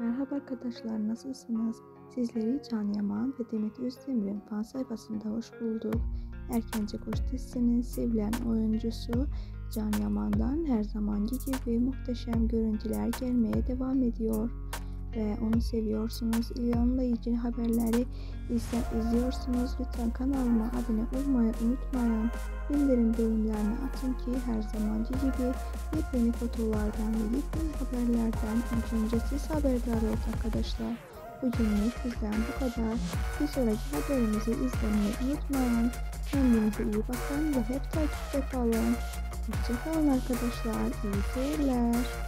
Merhaba arkadaşlar nasılsınız? Sizleri Can Yaman ve Demet Özdemir'in fan sayfasında hoş bulduk. Erkence Koş dizisinin sevilen oyuncusu Can Yaman'dan her zamanki gibi muhteşem görüntüler gelmeye devam ediyor. Ve onu seviyorsunuz, onunla ilgili haberleri izle, izliyorsunuz. Lütfen kanalıma abone olmayı unutmayın. Bildirim bölümlerini açın ki her zamanki gibi yepyeni fotoğraflardan ve yepyeni haberlerden önce siz haberdar olun arkadaşlar. Bugünlük bizden bu kadar. Bir sonraki haberimizi izlemeyi unutmayın. Kendinize iyi bakın ve hep takipte kalın. Hoşçakalın arkadaşlar. İyi seyirler.